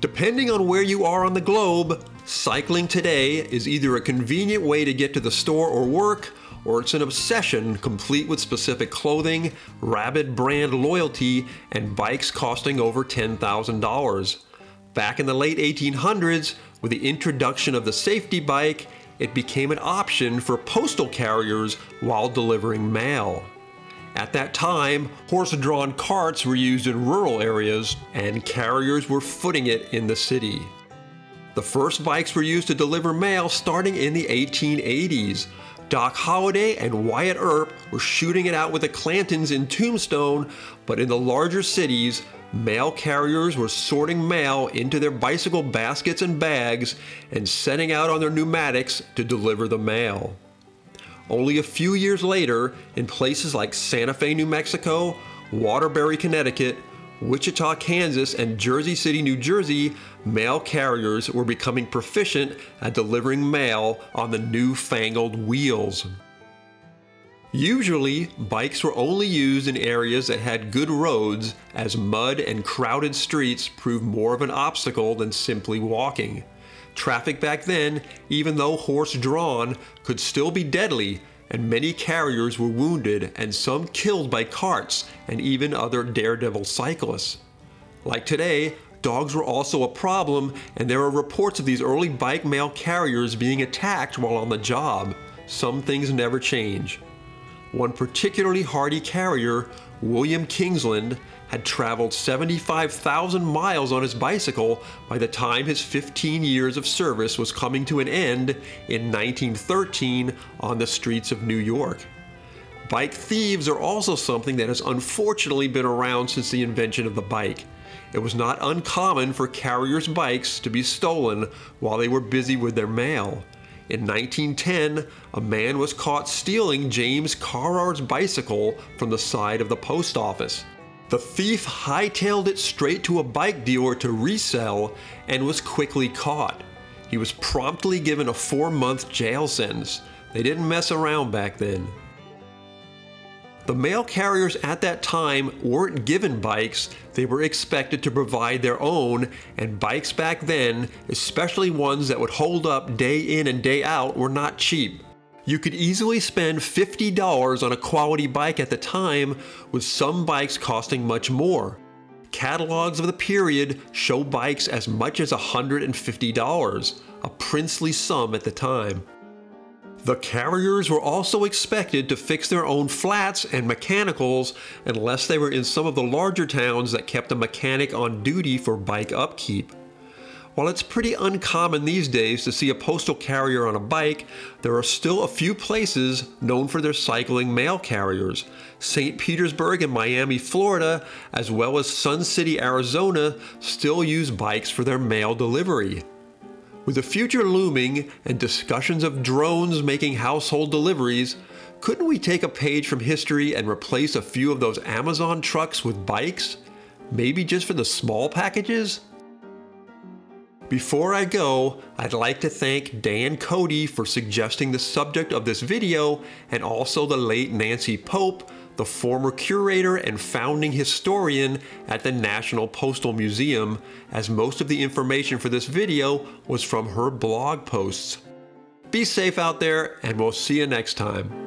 Depending on where you are on the globe, cycling today is either a convenient way to get to the store or work, or it's an obsession complete with specific clothing, rabid brand loyalty, and bikes costing over $10,000. Back in the late 1800s, with the introduction of the safety bike, it became an option for postal carriers while delivering mail. At that time, horse drawn carts were used in rural areas, and carriers were footing it in the city. The first bikes were used to deliver mail starting in the 1880s. Doc Holliday and Wyatt Earp were shooting it out with the Clantons in Tombstone, but in the larger cities, mail carriers were sorting mail into their bicycle baskets and bags and setting out on their pneumatics to deliver the mail. Only a few years later, in places like Santa Fe, New Mexico, Waterbury, Connecticut, Wichita, Kansas, and Jersey City, New Jersey, mail carriers were becoming proficient at delivering mail on the newfangled wheels. Usually, bikes were only used in areas that had good roads, as mud and crowded streets proved more of an obstacle than simply walking. Traffic back then, even though horse drawn, could still be deadly, and many carriers were wounded and some killed by carts and even other daredevil cyclists. Like today, dogs were also a problem, and there are reports of these early bike mail carriers being attacked while on the job. Some things never change. One particularly hardy carrier, William Kingsland, had traveled 75,000 miles on his bicycle by the time his 15 years of service was coming to an end in 1913 on the streets of New York. Bike thieves are also something that has unfortunately been around since the invention of the bike. It was not uncommon for carriers' bikes to be stolen while they were busy with their mail. In 1910, a man was caught stealing James Carrard's bicycle from the side of the post office. The thief hightailed it straight to a bike dealer to resell and was quickly caught. He was promptly given a four month jail sentence. They didn't mess around back then. The mail carriers at that time weren't given bikes, they were expected to provide their own, and bikes back then, especially ones that would hold up day in and day out, were not cheap. You could easily spend $50 on a quality bike at the time, with some bikes costing much more. Catalogs of the period show bikes as much as $150, a princely sum at the time. The carriers were also expected to fix their own flats and mechanicals unless they were in some of the larger towns that kept a mechanic on duty for bike upkeep. While it's pretty uncommon these days to see a postal carrier on a bike, there are still a few places known for their cycling mail carriers. St. Petersburg and Miami, Florida, as well as Sun City, Arizona, still use bikes for their mail delivery. With the future looming and discussions of drones making household deliveries, couldn't we take a page from history and replace a few of those Amazon trucks with bikes? Maybe just for the small packages? Before I go, I'd like to thank Dan Cody for suggesting the subject of this video and also the late Nancy Pope the former curator and founding historian at the National Postal Museum, as most of the information for this video was from her blog posts. Be safe out there, and we'll see you next time.